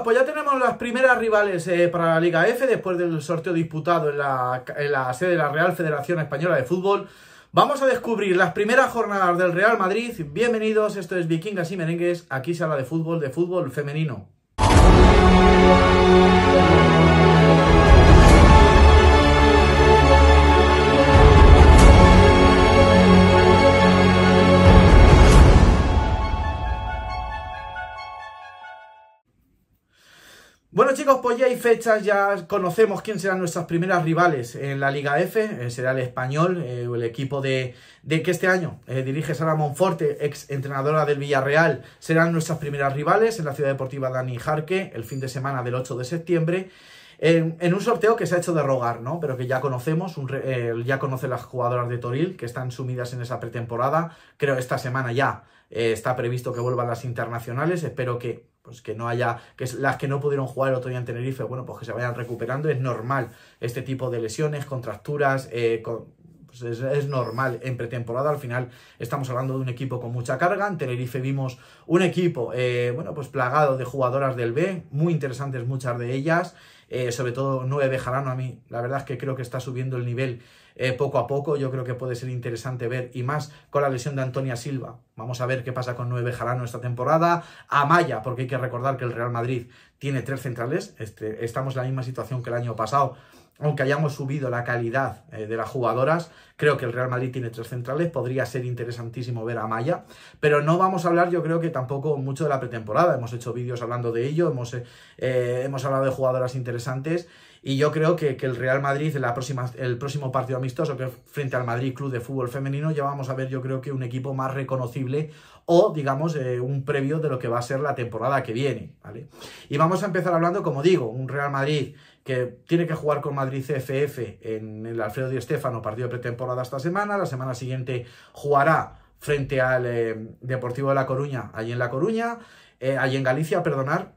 pues ya tenemos las primeras rivales eh, para la Liga F después del sorteo disputado en la, en la sede de la Real Federación Española de Fútbol. Vamos a descubrir las primeras jornadas del Real Madrid. Bienvenidos, esto es Vikingas y Merengues. Aquí se habla de fútbol, de fútbol femenino. Ya hay fechas, ya conocemos quién serán nuestras primeras rivales en la Liga F, eh, será el español, eh, el equipo de, que este año eh, dirige Sara Monforte, ex entrenadora del Villarreal, serán nuestras primeras rivales en la Ciudad Deportiva Dani Jarque, el fin de semana del 8 de septiembre, en, un sorteo que se ha hecho de rogar, ¿no? Pero que ya conocemos, ya conocen las jugadoras de Toril, que están sumidas en esa pretemporada, creo esta semana ya está previsto que vuelvan las internacionales, espero que pues que no haya, que las que no pudieron jugar el otro día en Tenerife, bueno, pues que se vayan recuperando, es normal este tipo de lesiones, contracturas, eh, pues es, normal en pretemporada, al final estamos hablando de un equipo con mucha carga, en Tenerife vimos un equipo, eh, bueno, pues plagado de jugadoras del B, muy interesantes muchas de ellas, eh, sobre todo Nueve Bejarano, a mí la verdad es que creo que está subiendo el nivel eh, poco a poco. Yo creo que puede ser interesante ver, y más con la lesión de Antonia Silva. Vamos a ver qué pasa con Nueve Bejarano esta temporada. Amaya, porque hay que recordar que el Real Madrid tiene tres centrales. Este, estamos en la misma situación que el año pasado. Aunque hayamos subido la calidad eh, de las jugadoras, creo que el Real Madrid tiene tres centrales, podría ser interesantísimo ver a Maya, pero no vamos a hablar yo creo que tampoco mucho de la pretemporada, hemos hecho vídeos hablando de ello, hemos, eh, hemos hablado de jugadoras interesantes y yo creo que, el Real Madrid, la próxima, el próximo partido amistoso, que frente al Madrid Club de Fútbol Femenino, ya vamos a ver, yo creo que un equipo más reconocible o, digamos, eh, un previo de lo que va a ser la temporada que viene, ¿vale? Y vamos a empezar hablando, como digo, un Real Madrid que tiene que jugar con Madrid CFF en el Alfredo Di Stéfano, partido pretemporada esta semana. La semana siguiente jugará frente al eh, Deportivo de La Coruña, allí en La Coruña, eh, allí en Galicia, perdonar,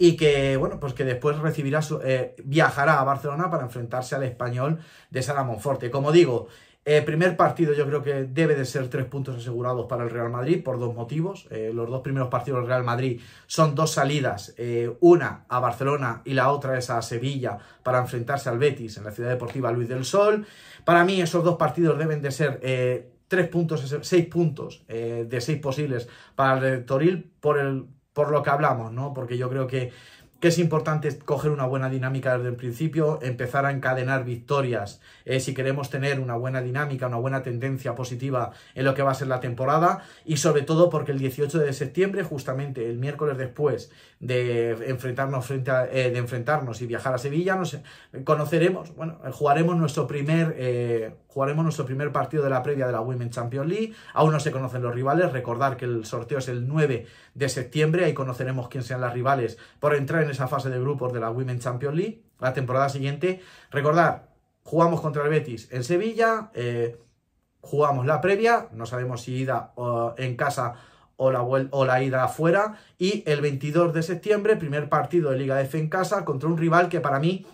y que, bueno, pues que después recibirá su, eh, viajará a Barcelona para enfrentarse al español de Sara Monforte. Como digo, el primer partido yo creo que debe de ser tres puntos asegurados para el Real Madrid por dos motivos. Eh, los dos primeros partidos del Real Madrid son dos salidas, eh, una a Barcelona y la otra es a Sevilla para enfrentarse al Betis en la Ciudad Deportiva Luis del Sol. Para mí esos dos partidos deben de ser tres puntos, seis puntos de seis posibles para el Toril por el por lo que hablamos, ¿no? Porque yo creo que, es importante coger una buena dinámica desde el principio, empezar a encadenar victorias eh, si queremos tener una buena dinámica, una buena tendencia positiva en lo que va a ser la temporada y sobre todo porque el 18 de septiembre, justamente el miércoles después de enfrentarnos frente a, eh, de enfrentarnos y viajar a Sevilla, nos conoceremos, bueno, jugaremos nuestro primer eh, jugaremos nuestro primer partido de la previa de la Women's Champions League. Aún no se conocen los rivales, recordar que el sorteo es el 9 de septiembre, ahí conoceremos quién sean las rivales por entrar en esa fase de grupos de la Women's Champions League. La temporada siguiente, recordar, jugamos contra el Betis en Sevilla, eh, jugamos la previa, no sabemos si ida en casa o la, o la ida afuera, y el 22 de septiembre, primer partido de Liga F en casa contra un rival que para mí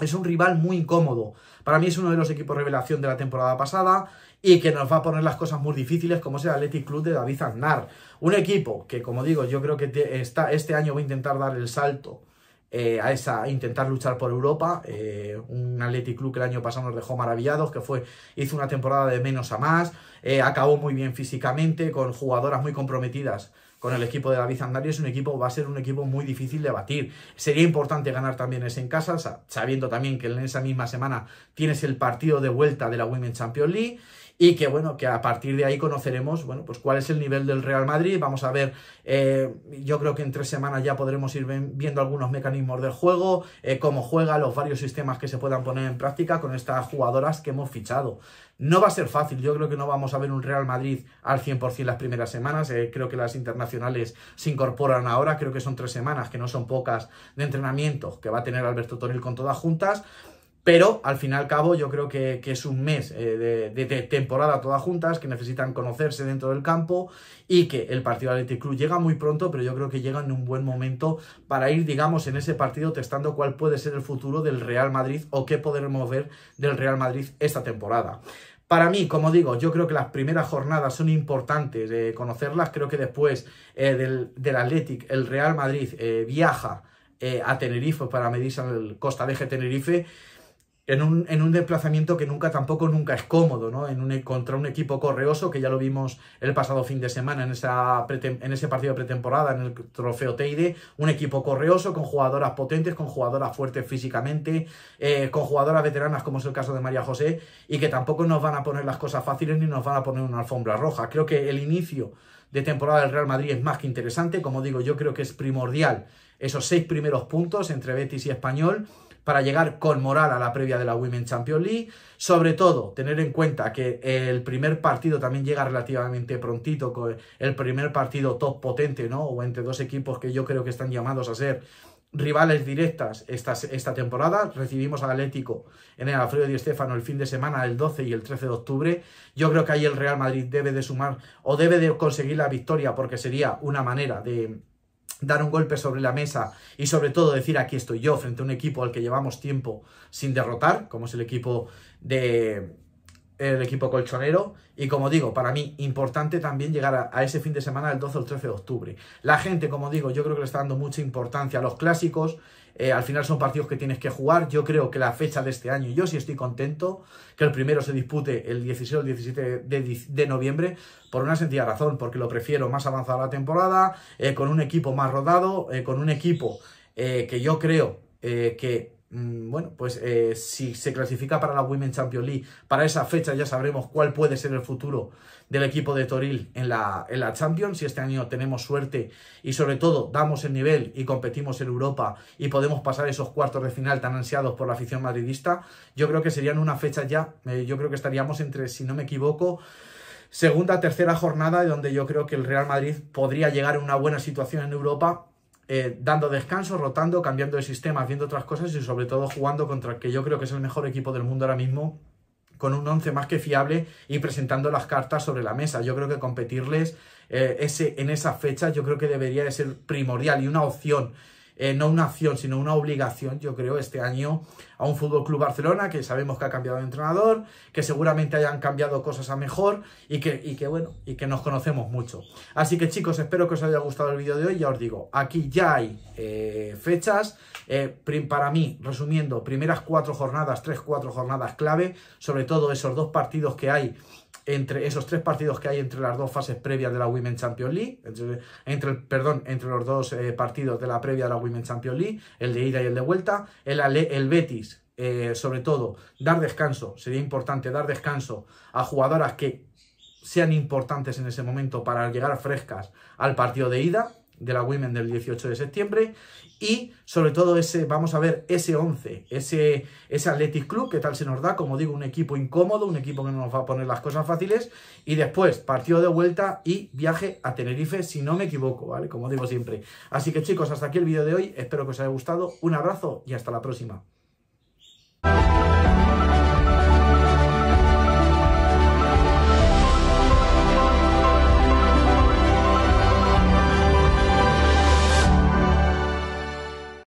es un rival muy incómodo. Para mí es uno de los equipos revelación de la temporada pasada y que nos va a poner las cosas muy difíciles como es el Athletic Club de David Aznar. Un equipo que, como digo, yo creo que está, este año va a intentar dar el salto eh, a esa, intentar luchar por Europa. Eh, un Athletic Club que el año pasado nos dejó maravillados, que fue, hizo una temporada de menos a más, eh, acabó muy bien físicamente, con jugadoras muy comprometidas con el equipo de David Zandario es un equipo, va a ser un equipo muy difícil de batir. Sería importante ganar también ese en casa, sabiendo también que en esa misma semana tienes el partido de vuelta de la Women's Champions League y que bueno, que a partir de ahí conoceremos, bueno, pues cuál es el nivel del Real Madrid, vamos a ver, eh, yo creo que en tres semanas ya podremos ir viendo algunos mecanismos del juego, eh, cómo juega, los varios sistemas que se puedan poner en práctica con estas jugadoras que hemos fichado. No va a ser fácil, yo creo que no vamos a ver un Real Madrid al 100% las primeras semanas, eh, creo que las internacionales se incorporan ahora, creo que son tres semanas, que no son pocas de entrenamiento que va a tener Alberto Toril con todas juntas, pero al fin y al cabo yo creo que, es un mes eh, de, temporada todas juntas, que necesitan conocerse dentro del campo y que el partido Athletic Club llega muy pronto, pero yo creo que llega en un buen momento para ir, digamos, en ese partido testando cuál puede ser el futuro del Real Madrid o qué podremos ver del Real Madrid esta temporada. Para mí, como digo, yo creo que las primeras jornadas son importantes de conocerlas. Creo que después eh, del, del Athletic, el Real Madrid eh, viaja eh, a Tenerife para medirse al Costa de Tenerife en un, en un, desplazamiento que nunca tampoco nunca es cómodo, ¿no? En un, contra un equipo correoso, que ya lo vimos el pasado fin de semana en, esa en ese partido de pretemporada, en el trofeo Teide, un equipo correoso con jugadoras potentes, con jugadoras fuertes físicamente, eh, con jugadoras veteranas como es el caso de María José, y que tampoco nos van a poner las cosas fáciles ni nos van a poner una alfombra roja. Creo que el inicio de temporada del Real Madrid es más que interesante, como digo, yo creo que es primordial esos seis primeros puntos entre Betis y Español, para llegar con moral a la previa de la Women's Champions League. Sobre todo, tener en cuenta que el primer partido también llega relativamente prontito, con el primer partido top potente, ¿no? O entre dos equipos que yo creo que están llamados a ser rivales directas esta, esta temporada. Recibimos al Atlético en el Alfredo Di Stéfano el fin de semana, el 12 y el 13 de octubre. Yo creo que ahí el Real Madrid debe de sumar o debe de conseguir la victoria porque sería una manera de dar un golpe sobre la mesa y sobre todo decir aquí estoy yo frente a un equipo al que llevamos tiempo sin derrotar, como es el equipo de el equipo colchonero y como digo, para mí importante también llegar a, ese fin de semana del 12 o el 13 de octubre. La gente, como digo, yo creo que le está dando mucha importancia a los clásicos, eh, al final son partidos que tienes que jugar. Yo creo que la fecha de este año, yo sí estoy contento que el primero se dispute el 16 o el 17 de, noviembre, por una sencilla razón, porque lo prefiero más avanzada la temporada, eh, con un equipo más rodado, eh, con un equipo que yo creo que bueno, pues si se clasifica para la Women's Champions League, para esa fecha ya sabremos cuál puede ser el futuro del equipo de Toril en la, en la Champions. Si este año tenemos suerte y sobre todo damos el nivel y competimos en Europa y podemos pasar esos cuartos de final tan ansiados por la afición madridista, yo creo que serían una fecha ya, eh, yo creo que estaríamos entre, si no me equivoco, segunda, tercera jornada donde yo creo que el Real Madrid podría llegar a una buena situación en Europa eh, dando descanso, rotando, cambiando de sistema, haciendo otras cosas y sobre todo jugando contra el que yo creo que es el mejor equipo del mundo ahora mismo, con un once más que fiable y presentando las cartas sobre la mesa. Yo creo que competirles eh, ese, en esa fecha yo creo que debería de ser primordial y una opción eh, no una opción, sino una obligación, yo creo, este año a un Fútbol Club Barcelona, que sabemos que ha cambiado de entrenador, que seguramente hayan cambiado cosas a mejor y que, y que bueno, y que nos conocemos mucho. Así que chicos, espero que os haya gustado el vídeo de hoy. Ya os digo, aquí ya hay eh, fechas. Eh, para mí, resumiendo, primeras cuatro jornadas, tres, cuatro jornadas clave, sobre todo esos dos partidos que hay entre esos tres partidos que hay entre las dos fases previas de la Women's Champions League, entre, el, perdón, entre los dos eh, partidos de la previa de la Women's Champions League, el de ida y el de vuelta, el, el Betis, eh, sobre todo, dar descanso, sería importante dar descanso a jugadoras que sean importantes en ese momento para llegar frescas al partido de ida, de la Women del 18 de septiembre y sobre todo ese, vamos a ver, ese 11, ese, ese Athletic Club, que tal se nos da, como digo, un equipo incómodo, un equipo que no nos va a poner las cosas fáciles y después partido de vuelta y viaje a Tenerife, si no me equivoco, ¿vale? Como digo siempre. Así que chicos, hasta aquí el vídeo de hoy, espero que os haya gustado, un abrazo y hasta la próxima.